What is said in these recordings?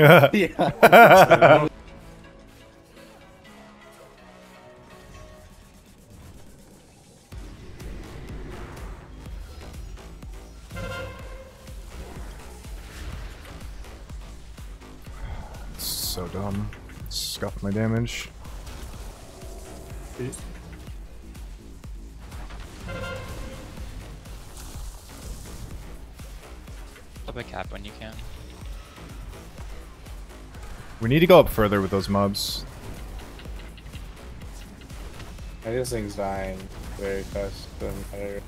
yeah. so dumb. Scuffed my damage. Please. We need to go up further with those mobs. And this thing's dying very fast. Doesn't.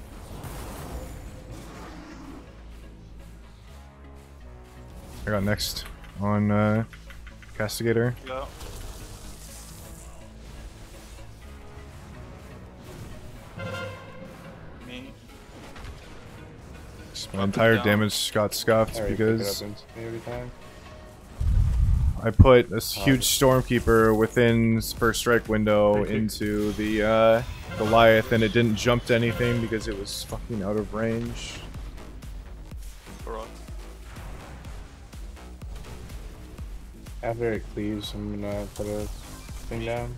I got next on uh, Castigator. Yeah. Me. My entire damage got scuffed I already pick it because I put a huge Stormkeeper within first strike window into the uh, Goliath and it didn't jump to anything because it was fucking out of range. Bro. After it cleaves, I'm gonna put a thing down.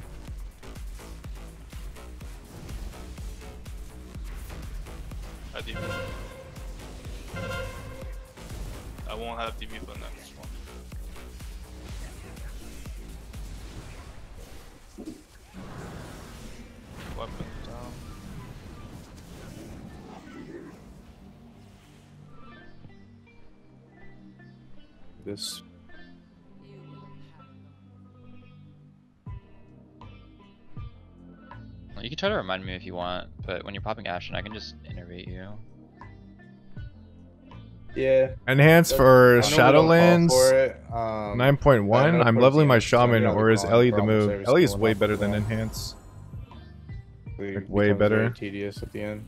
Try to remind me if you want, but when you're popping Ashen, I can just innervate you. yeah. Enhance for know we don't call Shadowlands um, 9.1. I'm leveling my it's gonna be Shaman on or is call, Ellie the move? service Ellie is way better than well. Enhance. Like, way becomes very better. Tedious at the end.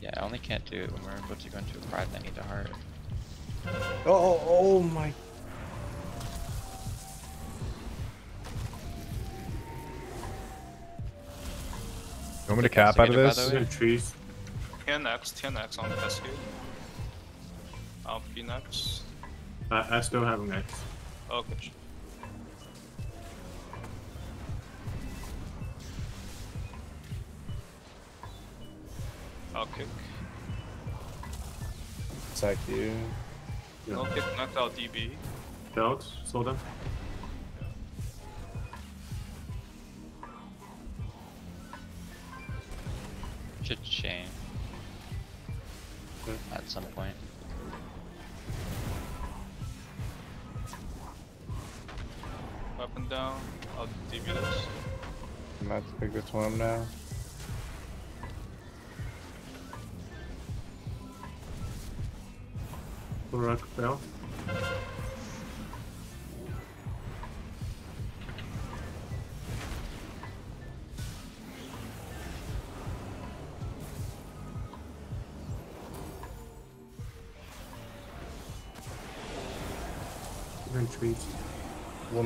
Yeah, I only can't do it when we're about to go into a pride that need to heart. Oh, oh, oh my. You want me to cap out of this? the way? Good trees. 10x, 10x on Cascade. I'll be next. I, I still have an X. Okay. I'll kick. Attack you. No kick, knocked out DB. Belt, slow down. Should chain. Okay. At some point. Weapon down. I'll DB this. I'm about to pick this one up now. Rock belt.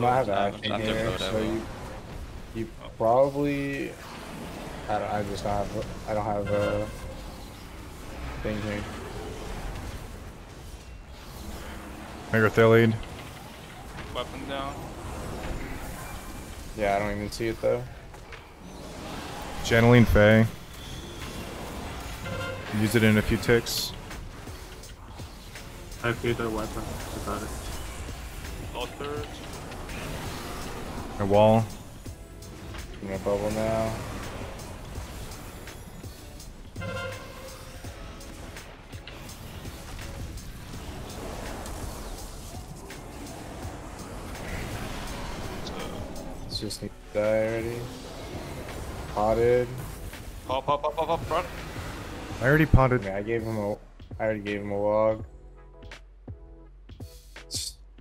We'll not have I'm- action I'm here, vote, so will. you, you probably. I don't. I just don't have. I don't have a thing here. Megathelied. Weapon down. Yeah, I don't even see it though. Channeling Fey. Use it in a few ticks. I created a weapon. I got it. Alter. A wall. I'm gonna bubble now. It's just need to die already. Potted. Pop, pop, pop, pop, pop, front. I already potted. Yeah, I gave him a. I already gave him a log.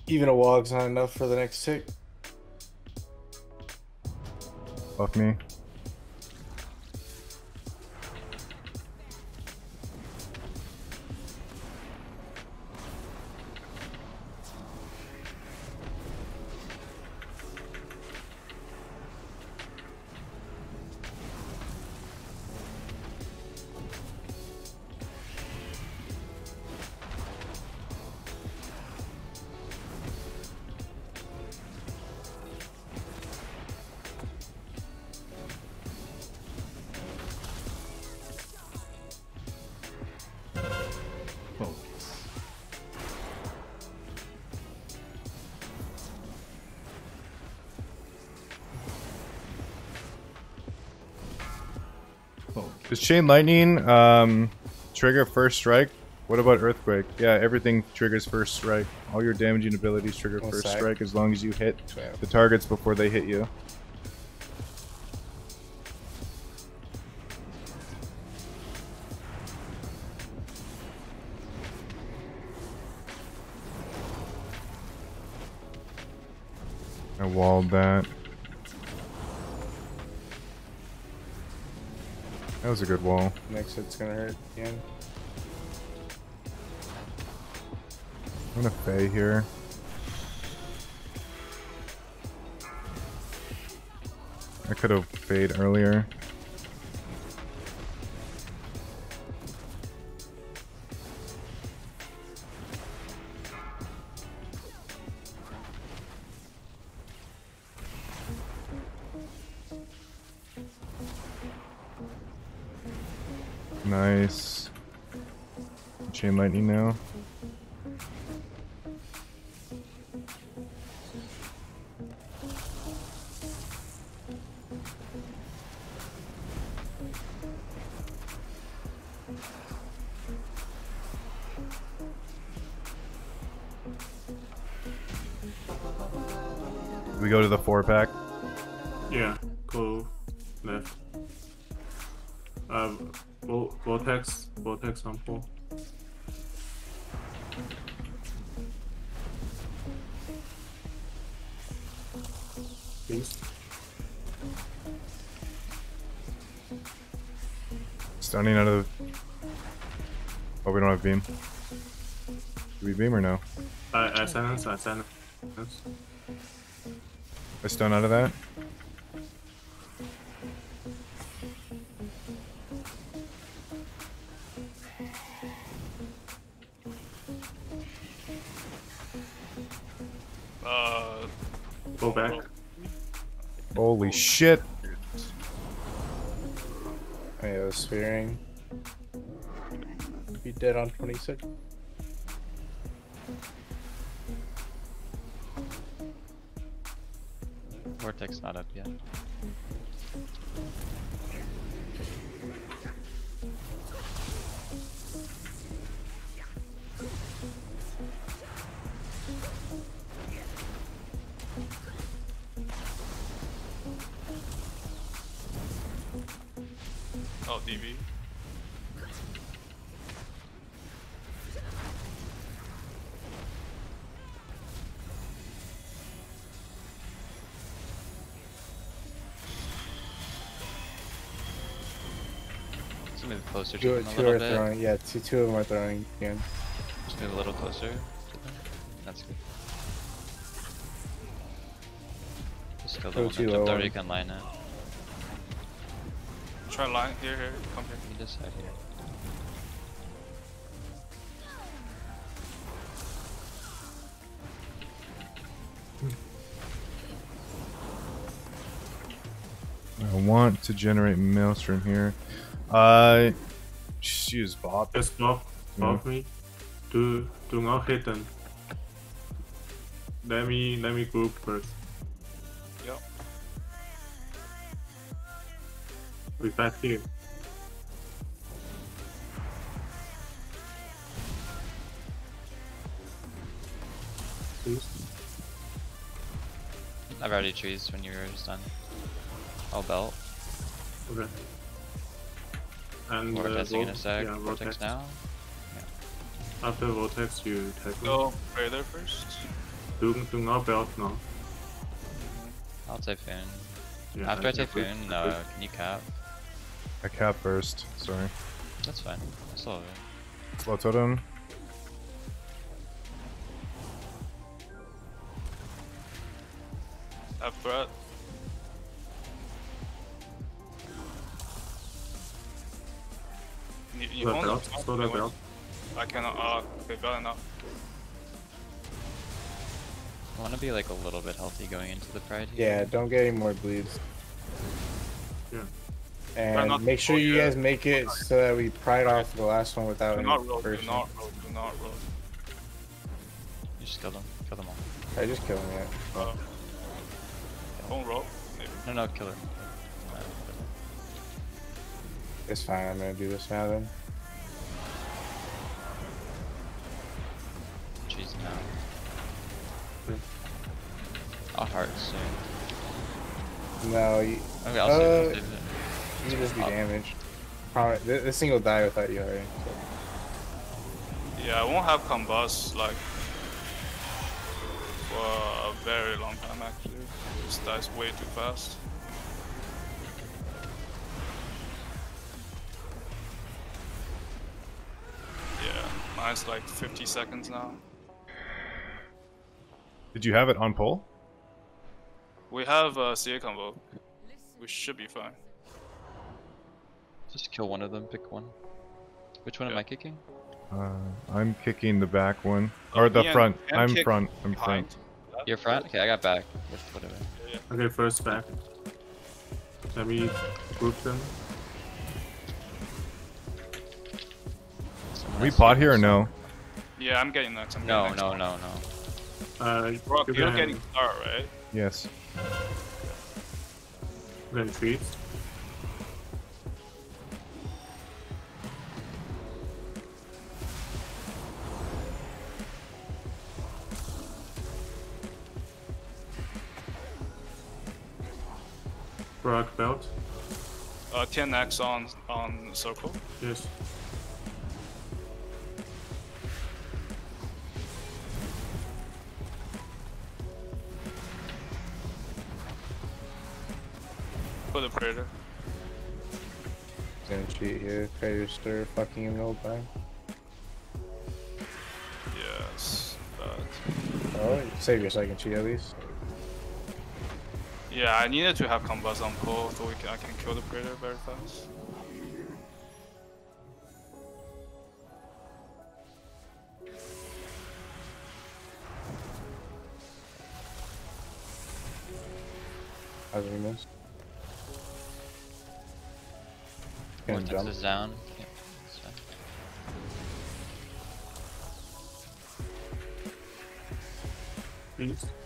Even a log's not enough for the next tick. Buff me. Chain lightning um, trigger first strike? What about earthquake? Yeah, everything triggers first strike. All your damaging abilities trigger One first sec. strike as long as you hit the targets before they hit you. I walled that. That was a good wall. Next hit's gonna hurt again. I'm gonna Fey here. I could have Fade earlier. We go to the four pack. Yeah, go left. Uh, vo- vortex, vortex on four. Please. Stunning out of. Oh, we don't have beam. Do we beam or no? I, I silence, I silence. I stun out of that. Uh, Go back. Holy shit! Yeah, the spearing. Be dead on 26. Vortex not up yet. oh, DV. Closer to Two, them a two little are bit. throwing. Yeah, two, two of them are throwing again. Just move a little closer. to them. That's good. Just kill the Go one to that jumped low you can line it. Try line here, here. Come here. You decide here. I want to generate Maelstrom here. Uh, just use Bop. Just stop, stop me. Do do not hit them. Let me let me group first. Yep. We back here. Please. I've already trees when you were just done. I'll belt. Okay. And uh, Vortexing in a sec. Yeah, vortex, now. After vortex, you tag me. Go further first. Do do not belt now. I'll typhoon. Yeah, After I yeah, good, typhoon, good. uh, can you cap? I cap first. Sorry. That's fine. I still have it. Slow totem. Have threat. You, you Slow hold belt, slow that belt. I cannot. Uh, okay, belt enough. I want to be like a little bit healthy going into the pride here. Yeah, don't get any more bleeds. Yeah. And make sure you pull guys make it so that we pride off the last one without Do any not roll. Do not roll. Do not roll. You just kill them. Kill them all. I just killed him yet. Uh, don't roll. Maybe. No, no, kill her. Uh, It's fine. I'm gonna do this now then. I'll heart soon. No, you, Okay, I'll Uh, save it. save it. you just be Up. damaged. Promise, this, this thing will die without you hurting. So. Yeah, I won't have combust like for a very long time actually. This dies way too fast. Yeah, mine's like 50 seconds now. Did you have it on pull? We have a CA combo. We should be fine. Just kill one of them, pick one. Which one am I kicking? Uh, I'm kicking the back one. Oh, Or the me and- front. and I'm front. I'm Behind. front. Your front? Okay, I got back. With whatever. Okay, first back. Let me group them. Someone we pot here or no? Yeah, I'm getting that. I'm No, getting no, next. no, no. Uh, Brock, give you're getting start, right? Yes. Then treats. Brock belt. Uh, 10x on on circle. Yes. The predator. Gonna cheat here. Predator stir fucking him the whole time. Yes. But Oh, save your second cheat at least. yeah, I needed to have combust on pull so we can I can kill the predator very fast. How's he miss? Is down. Yeah, that's fine. Treats. Oh,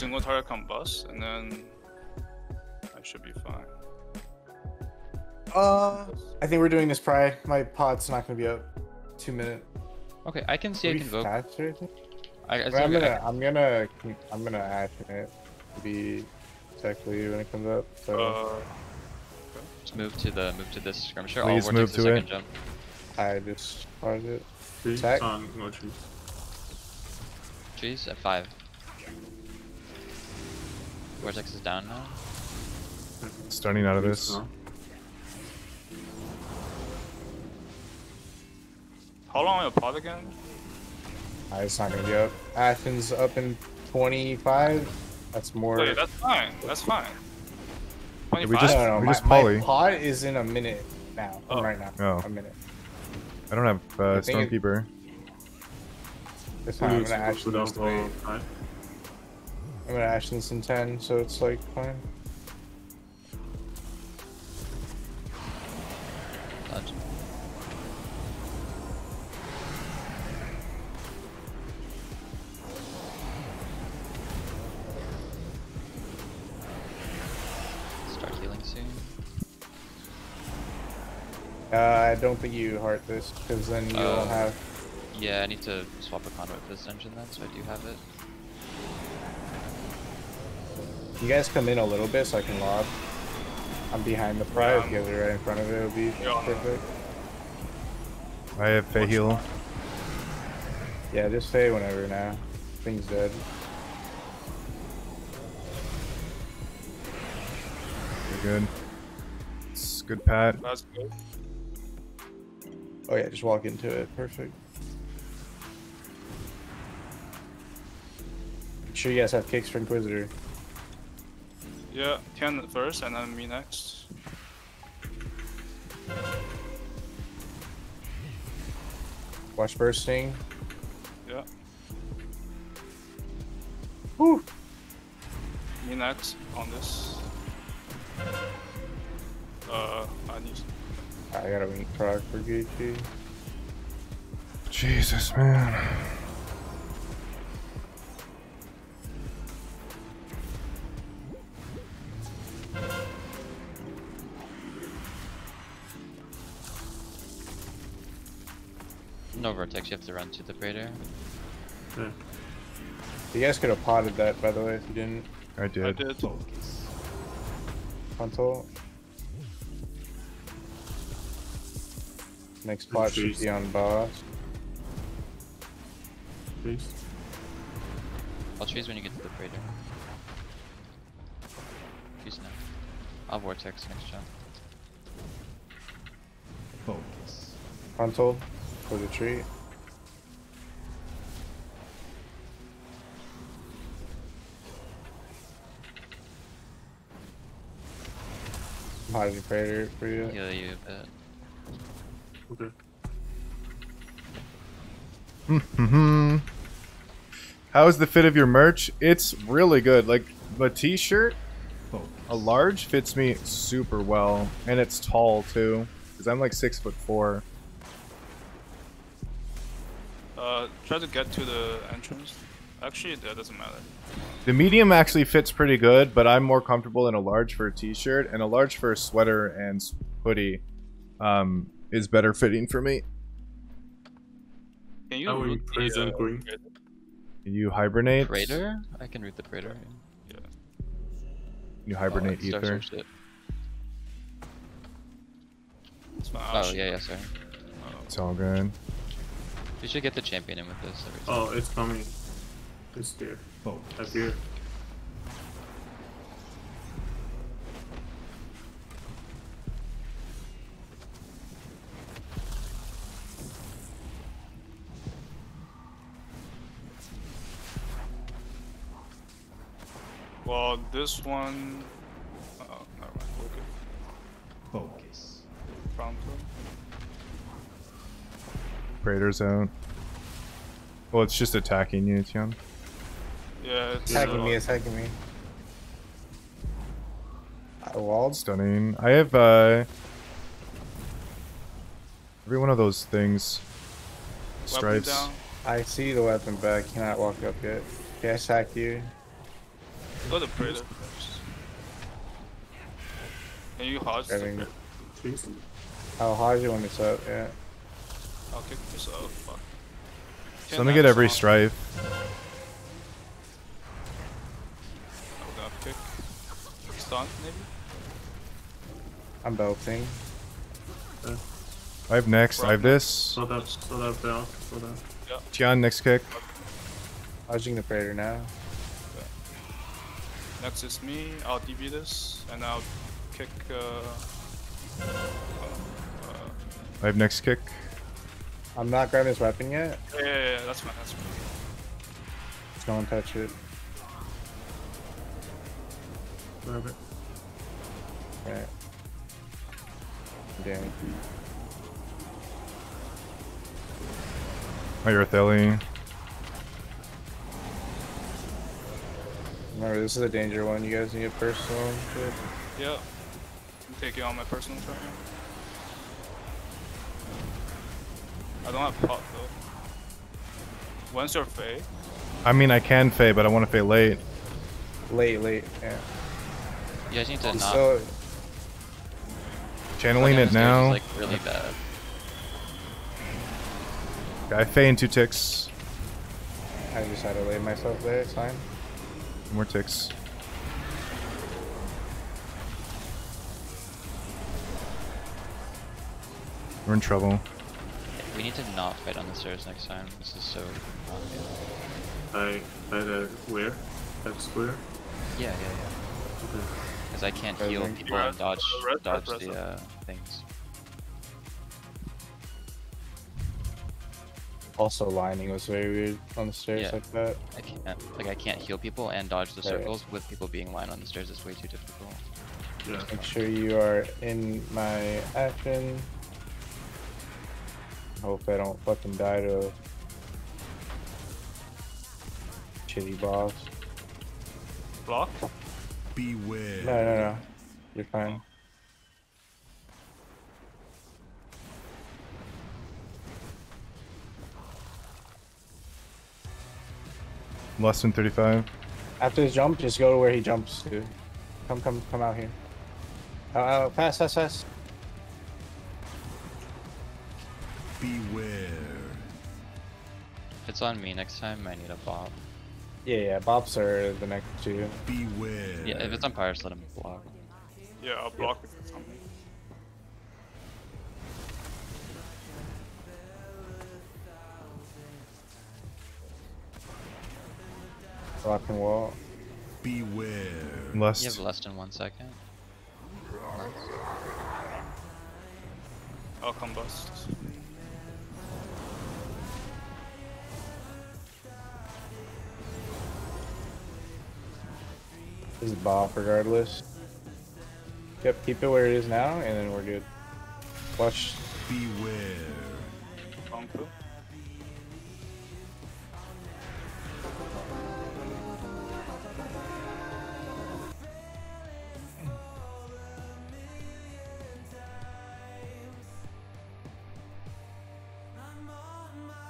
single target combust and then I should be fine. Uh, I think we're doing this pry. My pod's not gonna be up. Two minute. Okay, I can see I Are we can vote. faster, I, I I'm, okay, I- gonna, I'm gonna, I'm gonna action it to be exactly when it comes up. So Uh, Just move to the move to this skirmisher. Please oh, move Vortex the to second it. jump. I just started it. Treats. Attack. On no treats. Jeez, at five. Vortex is down now. Starting out of this. now. how long are your pod again? Uh, it's not gonna be up. Athens up in 25. That's more. Wait, that's fine. That's fine. we just- no, no, we my, just my poly. pod is in a minute now. Oh. right now. Oh. A minute. I don't have uh, I Stormkeeper. This time I'm Treats gonna will I'm gonna action this in 10, so it's like fine. Dodge. Start healing soon. Uh, I don't think you heart this, because then you Uh, will have. Yeah, I need to swap a conduit for this engine then, so I do have it. You guys come in a little bit so I can lob. I'm behind the pry. If you guys are right in front of it, it'll be Yeah. perfect. I have Fey heal. Yeah, just say whenever now. Thing's dead. You're good. It's good, Pat. That's good. Oh yeah, just walk into it. Perfect. Make sure you guys have kicks for Inquisitor. Yeah, Ken first and then me next. Watch bursting. Yeah. Whew. Me next on this. Uh, I need. I gotta weak proc for Gucci. Jesus, man. No vortex, you have to run to the Praetor. Yeah. Hmm. You guys could have potted that, by the way, if you didn't. I did. I did. did. Console. Next pot should be on boss. Please. I'll choose when you get to the Praetor. Choose now. I'll vortex next jump. Console for the tree. How's your prayer for you? Heal you a bit. Okay. hmm How's the fit of your merch? It's really good. Like the t-shirt, a large fits me super well, and it's tall too, because I'm like six foot four. Uh, try to get to the entrance. Actually, that doesn't matter. The medium actually fits pretty good, but I'm more comfortable in a large for a t-shirt, and a large for a sweater and hoodie um, is better fitting for me. Can you How are you root the, present uh, green? Praetor? You hibernate. Praetor? I can root the Praetor. You Oh, hibernate it's Star ether. Search it. It's Oh, yeah, yeah, sorry. It's all good. We should get the champion in with this every. Oh, it's coming. It's there. Oh. Up here. Well, this one. Praetor's out. Well, it's just attacking you, Tian. Yeah, it's Attacking uh, me, attacking me. I walled. Stunning. I have uh every one of those things. Stripes. I see the weapon, but I cannot walk up yet. Can I sack you? Go to Praetor first. Can you hodge the Grabbing- Praetor? I'll hide you when it's up, yeah. I'll kick this out. Fuck. So let me get every stripe. strife. I'm gonna pick. Stun, maybe? I'm belting. I have next. I have this. Slow that, slow that down. Slow that. Tian, next kick. Hodging the Praetor now. Next is me. I'll DB this, and I'll kick. Uh, uh, I have next kick. I'm not grabbing this weapon yet. yeah, yeah, yeah, that's fine. That's fine. Just don't touch it. Grab it. Right. Damn. Oh, you're a Theli. Remember, this is a danger one. You guys need a personal shit. Yeah. I'm taking all my personals right now. I don't have pot though. When's your fade? I mean, I can fade, but I want to fade late. Late, late, yeah. You guys need to not. So, Channeling it now. stairs is, like really bad. I fade in two ticks. I just had to lay myself there. It's fine. More ticks. We're in trouble. We need to not fight on the stairs next time. This is so not good. I had a where? That square. Yeah, yeah, yeah. Okay. Because I can't heal then. people and dodge red- red- dodge red- the uh, things. Also, lining was very weird on the stairs Yeah. like that. I can't like I can't heal people and dodge the Right. circles with people being lined on the stairs. It's way too difficult. Yeah. Make sure you are in my action. Hope I don't fucking die to a shitty boss. Block? Beware. No, no, no. You're fine. Less than 35. After his jump, just go to where he jumps to. Come, come, come out here. Uh, uh, fast, fast, fast. Beware. If it's on me next time, I need a bop. Yeah, yeah. Bops are the next two. Beware. Yeah, if it's on Pirates, let him block. Yeah, I'll block if it's on me. Rock and wall. Beware. Less. You have less than one second. I'll come This is Bob regardless. Yep, keep it where it is now, and then we're good. Watch. Beware. Kung Fu.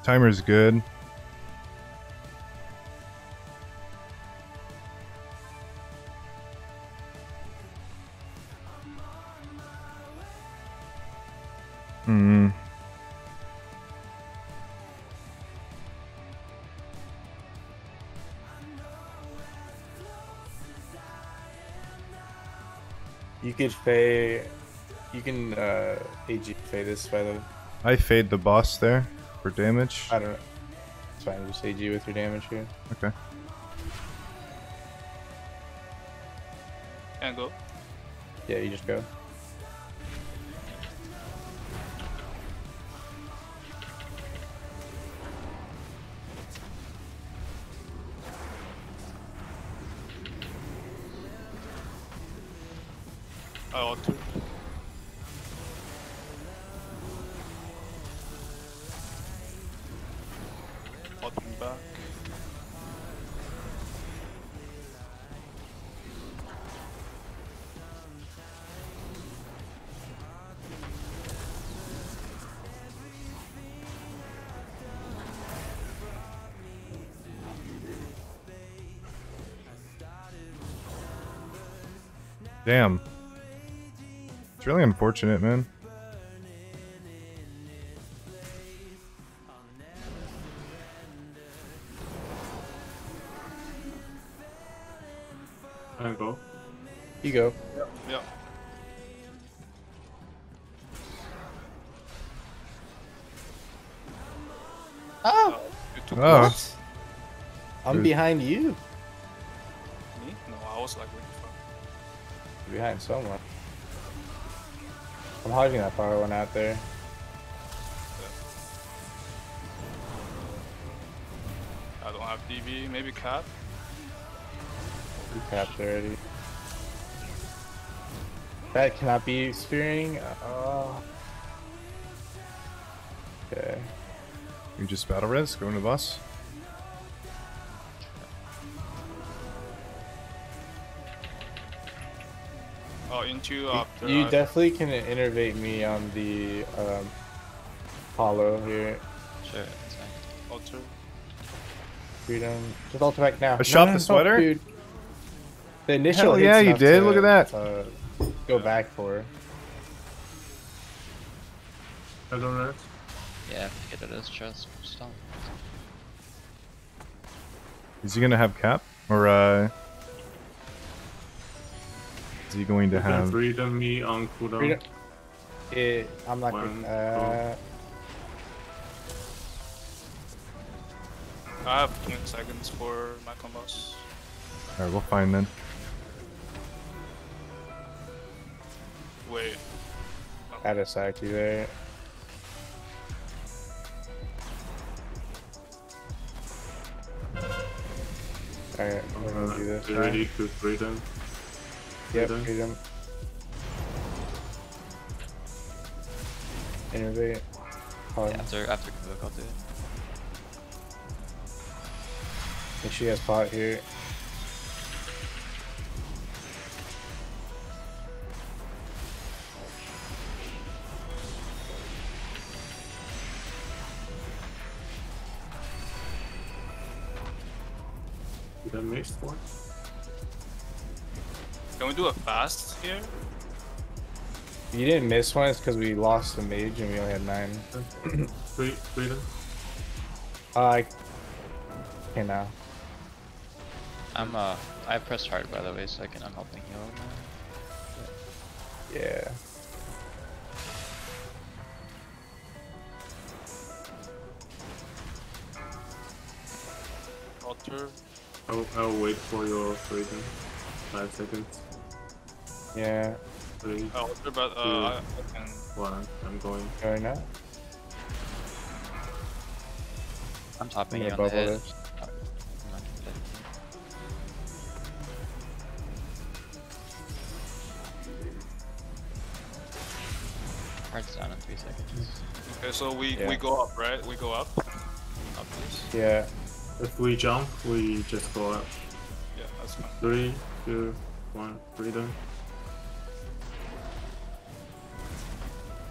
Timer's good. Hmm. You could fade. You can uh, AG fade this by the. I fade the boss there for damage. I don't know. It's fine. Just AG with your damage here. Okay. Can't go. Yeah, you just go. Damn. It's really unfortunate, man. I go. You go. Yeah. Oh, You took Oh. what? I'm Dude. behind you. me? No, I was like really far. You're behind someone. I'm hogging that power one out there. I don't have DV. Maybe cap. You capped already. That cannot be spearing. Oh. Okay. You just battle res, going to boss. Into You- you I- definitely can innervate me on the um, hollow here. Sure, it's fine. alter. Freedom. Just ult back now. I shot the sweater? dude. The initial Hell yeah, you did. to, Look at that. uh, go back for. Hello, Red. Yeah, hit it as chest. Stop. Is he gonna have cap? Or, uh... Is he going to You can have... freedom me on cooldown. Freedom. It, I'm not One, gonna. Uh, I have 20 seconds for my combos. Alright, we'll find then. Wait. Add a Saki there. Alright, we're gonna do this. Ready to freedom. Yep, freedom. freedom. Innervate. Hard. Yeah, after after Convoke, I'll do it. Make sure you guys pot here. You got mixed one? Can we do a fast here? You didn't miss one, it's because we lost the mage and we only had nine. Three, three then? Uh, I okay now. I'm uh I pressed hard by the way, so I can I'm helping heal now. Yeah. Alter. I'll, I'll wait for your three then. Five seconds. Yeah. Three, Alter, but uh, Hmm. I, I can. one. I'm going. Going now. I'm topping I'm you on the bubble hit. this. Oh, I'm not dead. Hard's down in three seconds. Okay, so we Yeah. we go up, right? We go up. Up, please. Yeah. If we jump, we just go up. Yeah, that's fine. Three, two, one. Three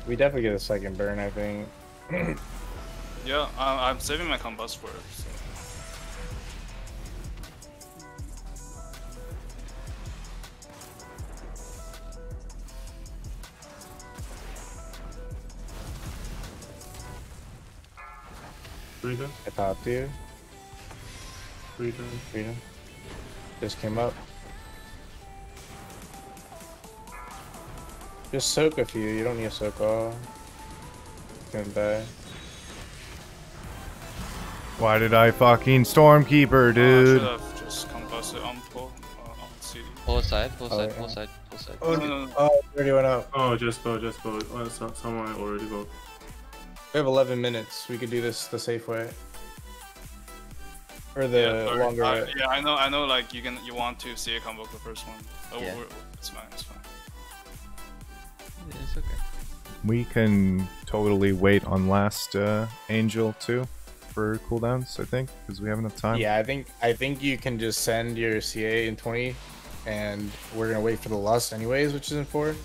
We definitely get a second burn, I think. Yeah, I, I'm saving my combust for it. So. Three then. I topped you. Three then. Freedom. Just came up. Just soak a few, you don't need to soak all. Gonna die. Why did I fucking Stormkeeper, Uh, I dude? should have just combusted on pull uh, on CD. Pull aside, pull Oh, aside, yeah. pull aside, pull aside. Oh, no, no, no. oh, already went up. Oh, just go, just go. Oh, so, someone already go. We have 11 minutes. We could do this the safe way. Or the yeah, longer I, way. yeah, I know, I know. Like you can, you want to see a convoke the first one. Oh, Yeah. we're, it's fine, it's fine. It's okay. We can totally wait on last uh, Angel too for cooldowns, I think, because we have enough time. Yeah, I think I think you can just send your CA in 20, and we're gonna wait for the lust anyways, which is in four.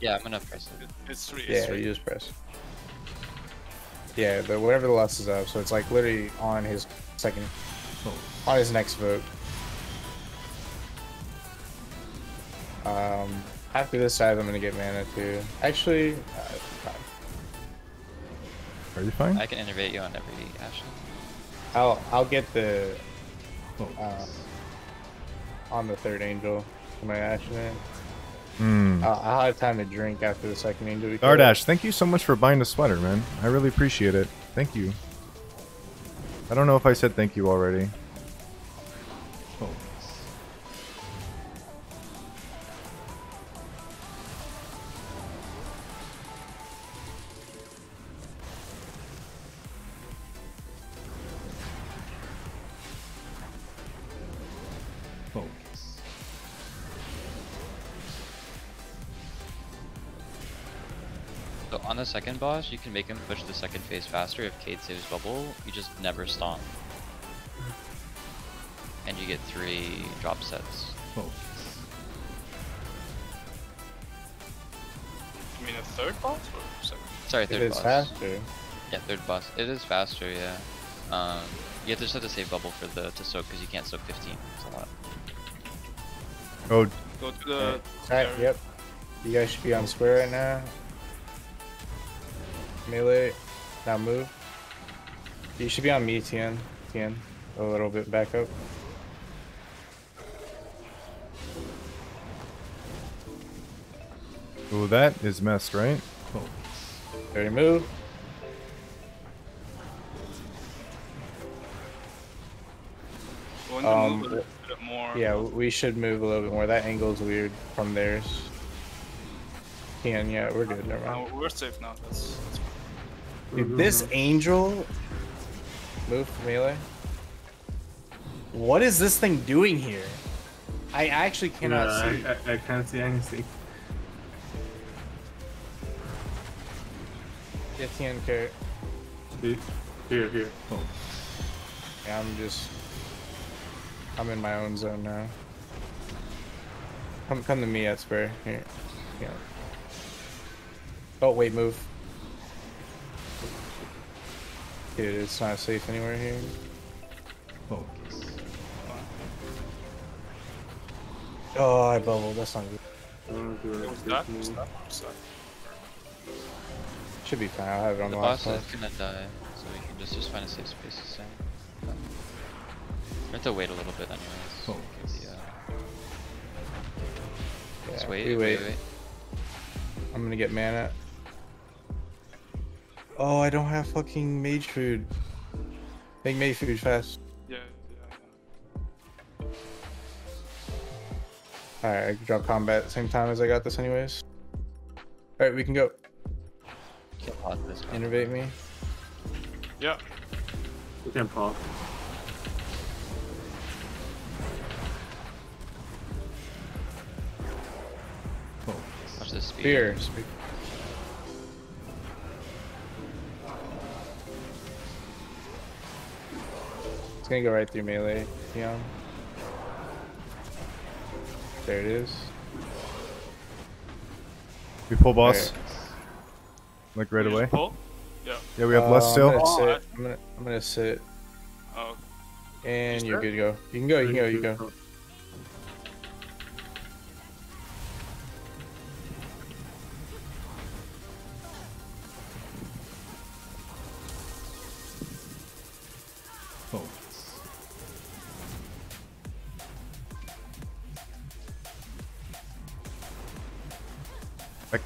Yeah, I'm gonna press it. It, it's three. It's Yeah, three. you just press. Yeah, the whatever the lust is up, so it's like literally on his second, on his next vote. Um, after this side, I'm gonna get mana too. Actually, uh, fine. Are you fine? I can innervate you on every action. I'll I'll get the uh, on the third angel for my action. in. Hmm. I'll, I'll have time to drink after the second angel. we kill. Dardash, thank you so much for buying the sweater, man. I really appreciate it. Thank you. I don't know if I said thank you already. So on the second boss, you can make him push the second phase faster if Cade saves bubble. You just never stomp. And you get three drop sets. Oh. You mean a third boss or second? Sorry, If third it's boss. faster. Yeah, third boss. It is faster, yeah. Um, you have to just have to save bubble for the to soak because you can't soak 15. It's a lot. Oh, Go to the. Alright, yep. You guys should be on square right now. Melee. Now move. You should be on me, Tien. Tien. A little bit back up. oh, that is messed, right? Ready, move. Go in the Um, move a bit more. Yeah, we should move a little bit more. That angle's weird from theirs. Tien, yeah, we're good. Never mind. we're safe now. That's, that's fine. Dude, this mm-hmm. angel. Move for melee. What is this thing doing here? I actually cannot yeah, see. I, I, I can't see anything. It's TN carrot. See? Here, here. Yeah, I'm just. I'm in my own zone now. Come, come to me at spur. Here. Yeah. Oh wait, move. Dude, it's not safe anywhere here. Oh, I bubbled. That's not good. I don't know if you're What's that? taking What's me. that? What's that? Should be fine. I'll have it on The the, boss last is side. gonna die, so we can just just find a safe space to stay. We have to wait a little bit anyways. Give the, uh, Just Yeah, wait, we wait, wait. wait. I'm gonna get mana. Oh, I don't have fucking mage food. Make mage food fast. Yeah, yeah, Alright, I can drop combat at the same time as I got this anyways. Alright, we can go. Can't hot this one. Innervate me. yeah. You can pop. Watch this speed. Spear. Spear. Gonna go right through melee. Yeah. There it is. We pull boss. Alright. Like right You just away. Pull? Yeah. Yeah, we have Uh, less I'm still. gonna Oh, sit. I- I'm gonna, I'm gonna sit. Oh, And You you're sure? good to go. You can go, you can go, you can go.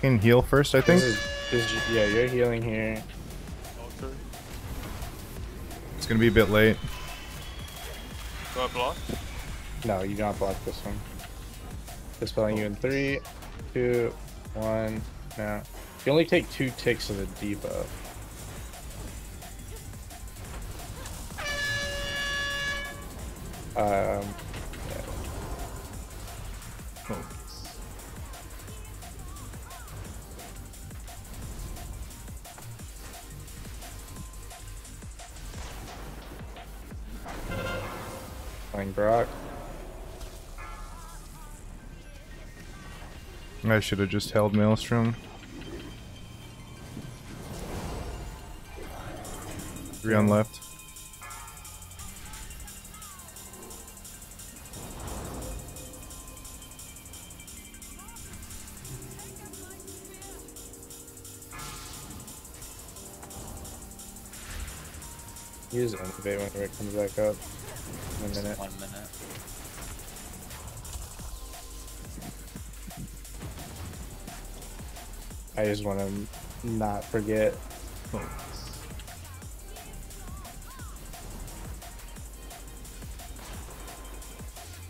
I can heal first, I think. This is, this is, yeah, you're healing here. altar. It's gonna be a bit late. Do I block? No, you don't block this one. Dispelling you in three, two, one. Now, you only take two ticks of the debuff. Um, Brock. I should have just held Maelstrom. Three on left. Use it whenever it comes back up. In a minute. One minute. I just want to not forget.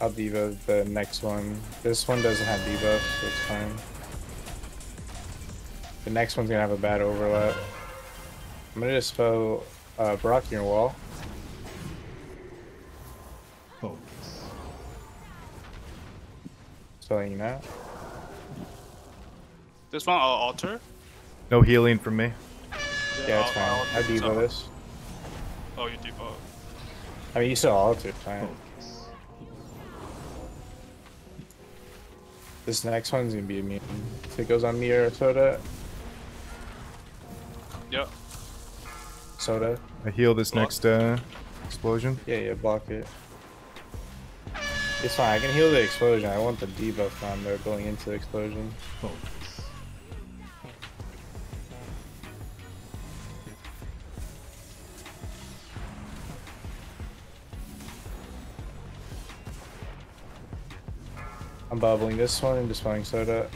I'll debuff the next one. This one doesn't have debuff, so it's fine. The next one's gonna have a bad overlap. I'm gonna dispel uh, Brock your wall. Spelling you now. This one I'll alter. No healing from me. Yeah, it's I'll- fine. I'll I alter debuff this. Oh, you debuff. I mean, you still alter, it's fine. This next one's gonna be immune. If it goes on me or soda, Yep. soda. I heal this Block. next uh, explosion. Yeah, yeah, block it. It's fine. I can heal the explosion. I want the debuff on there going into the explosion. I'm bubbling this one and dispelling soda.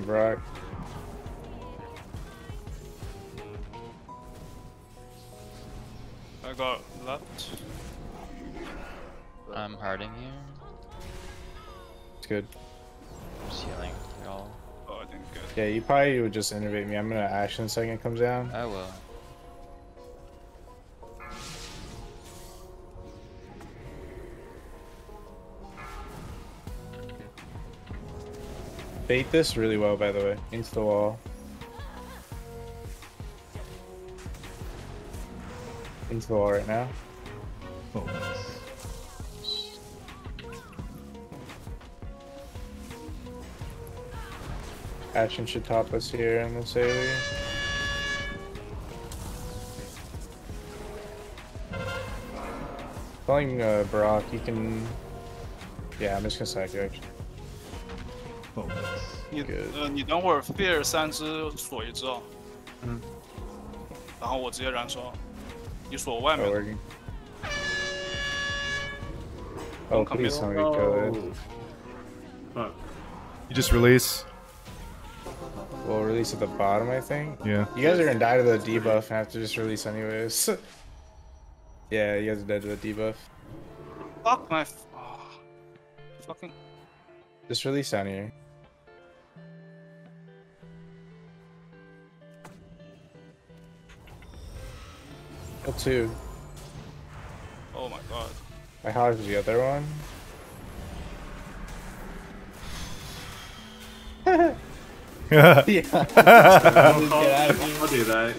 Playing Brock. I got left. I'm harding here. It's good. Just healing. You're all. Oh, I think good. Yeah, you probably would just innervate me. I'm gonna action second comes down. I will. Bait this really well, by the way. Into the wall. Into the wall right now. Action should top us here in this area. Calling uh, Brock, you can. Yeah, I'm just gonna sack you actually. 你 Good 呃，你等会儿 fear 三只锁一只哦，嗯，然后我直接燃烧，你锁外面 Oh, 的， working. Oh, come please here. tell me good. Fuck. You just release. We'll release at the bottom, I think. Yeah. You guys are gonna die to the debuff and have to just release anyways. yeah, you guys are dead to the debuff. fuck my, f- ah, fucking Just release down here. Kill two. oh my god. I hogged the other one. yeah. Yeah. How, how, how did I?